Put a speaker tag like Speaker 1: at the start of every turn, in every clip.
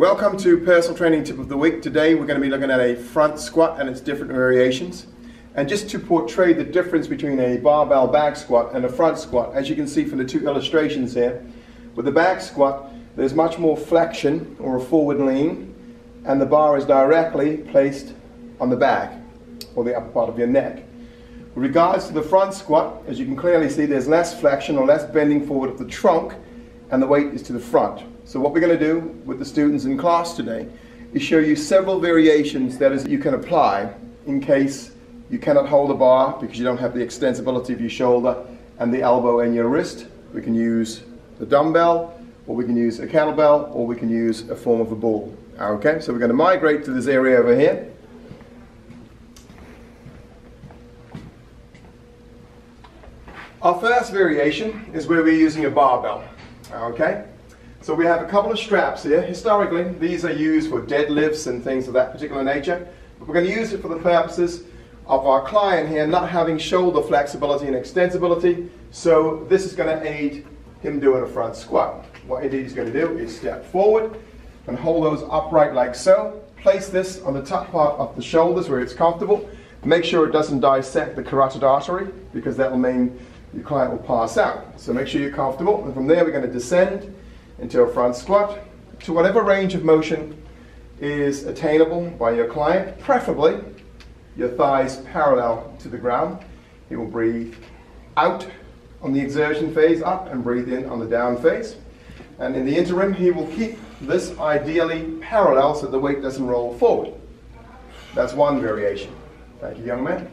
Speaker 1: Welcome to Personal Training Tip of the Week. Today we're going to be looking at a front squat and its different variations. And just to portray the difference between a barbell back squat and a front squat, as you can see from the two illustrations here, with the back squat there's much more flexion or a forward lean and the bar is directly placed on the back or the upper part of your neck. With regards to the front squat, as you can clearly see there's less flexion or less bending forward of the trunk and the weight is to the front. So what we're going to do with the students in class today is show you several variations that is you can apply in case you cannot hold a bar because you don't have the extensibility of your shoulder and the elbow and your wrist. We can use the dumbbell, or we can use a kettlebell, or we can use a form of a ball. Okay, so we're going to migrate to this area over here. Our first variation is where we're using a barbell. Okay, so we have a couple of straps here. Historically, these are used for deadlifts and things of that particular nature. But we're going to use it for the purposes of our client here not having shoulder flexibility and extensibility. So this is going to aid him doing a front squat. What he's going to do is step forward and hold those upright like so. Place this on the top part of the shoulders where it's comfortable. Make sure it doesn't dissect the carotid artery because that will mean your client will pass out. So make sure you're comfortable. And from there, we're going to descend into a front squat to whatever range of motion is attainable by your client, preferably your thighs parallel to the ground. He will breathe out on the exertion phase up and breathe in on the down phase. And in the interim, he will keep this ideally parallel so the weight doesn't roll forward. That's one variation. Thank you, young man.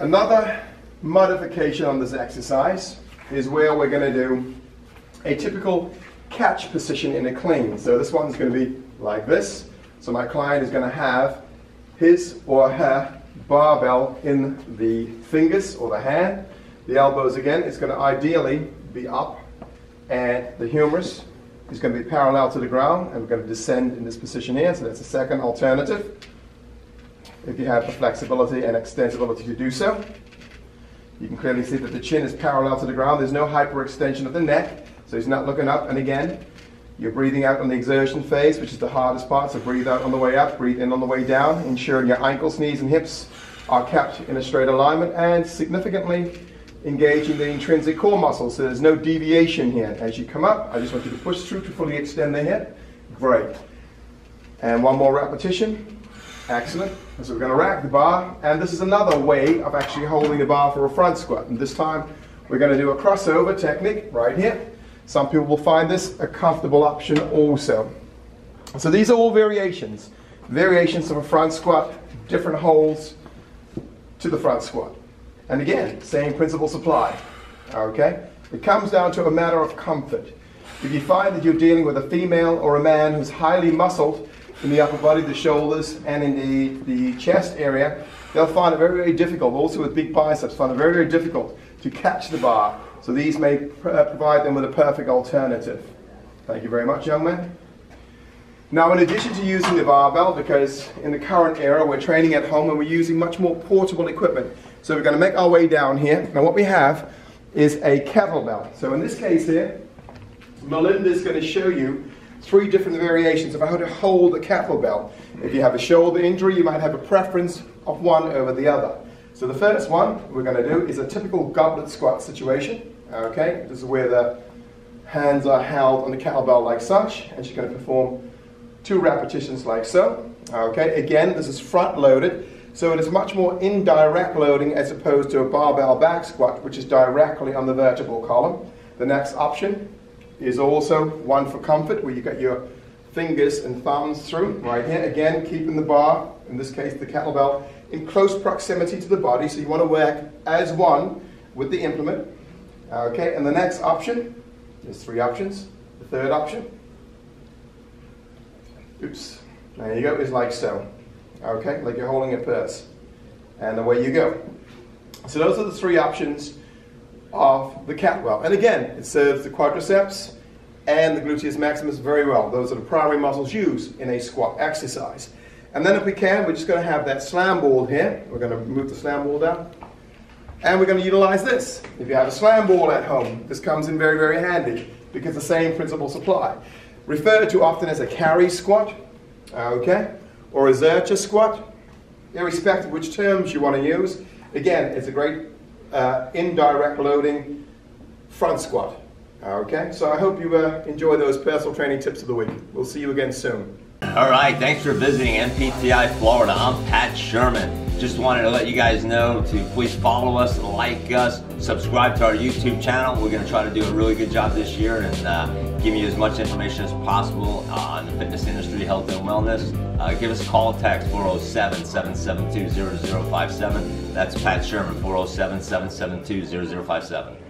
Speaker 1: Another modification on this exercise is where we're going to do a typical catch position in a clean. So this one's going to be like this. So my client is going to have his or her barbell in the fingers or the hand. The elbows again is going to ideally be up and the humerus is going to be parallel to the ground and we're going to descend in this position here. So that's the second alternative if you have the flexibility and extensibility to do so. You can clearly see that the chin is parallel to the ground. There's no hyperextension of the neck, so he's not looking up. And again, you're breathing out on the exertion phase, which is the hardest part. So breathe out on the way up, breathe in on the way down, ensuring your ankles, knees, and hips are kept in a straight alignment and significantly engaging the intrinsic core muscles. So there's no deviation here. As you come up, I just want you to push through to fully extend the hip. Great. And one more repetition. Excellent. So we're going to rack the bar, and this is another way of actually holding the bar for a front squat. And this time we're going to do a crossover technique right here. Some people will find this a comfortable option also. So these are all variations. Variations of a front squat, different holds to the front squat. And again, same principles apply. Okay? It comes down to a matter of comfort. If you find that you're dealing with a female or a man who's highly muscled, in the upper body, the shoulders, and in the the chest area, they'll find it very, very difficult, also with big biceps, find it very, very difficult to catch the bar. So these may uh, provide them with a perfect alternative. Thank you very much, young man. Now, in addition to using the barbell, because in the current era we're training at home and we're using much more portable equipment. So we're going to make our way down here. Now, what we have is a kettlebell. So in this case here, Melinda is going to show you three different variations of how to hold a kettlebell. If you have a shoulder injury, you might have a preference of one over the other. So the first one we're going to do is a typical goblet squat situation. Okay, this is where the hands are held on the kettlebell like such, and she's going to perform two repetitions like so. Okay, again, this is front loaded, so it is much more indirect loading as opposed to a barbell back squat, which is directly on the vertebral column. The next option is also one for comfort where you get your fingers and thumbs through right here. Again, keeping the bar, in this case the kettlebell, in close proximity to the body. So you want to work as one with the implement. Okay, and the next option, there's three options. The third option, oops, there you go, is like so. Okay, like you're holding a purse. And away you go. So those are the three options of the kettlebell. And again, it serves the quadriceps and the gluteus maximus very well. Those are the primary muscles used in a squat exercise. And then if we can, we're just going to have that slam ball here. We're going to move the slam ball down. And we're going to utilize this. If you have a slam ball at home, this comes in very, very handy because the same principles apply. Referred to often as a carry squat, okay, or a Zercher squat, irrespective of which terms you want to use. Again, it's a great uh, indirect loading front squat. Okay, so I hope you uh, enjoy those personal training tips of the week. We'll see you again soon.
Speaker 2: All right, thanks for visiting NPTI Florida. I'm Pat Sherman. Just wanted to let you guys know to please follow us, like us, subscribe to our YouTube channel. We're going to try to do a really good job this year and uh, give you as much information as possible on the fitness industry, health and wellness. Uh, give us a call, text 407 772 0057. That's Pat Sherman, 407 772 0057.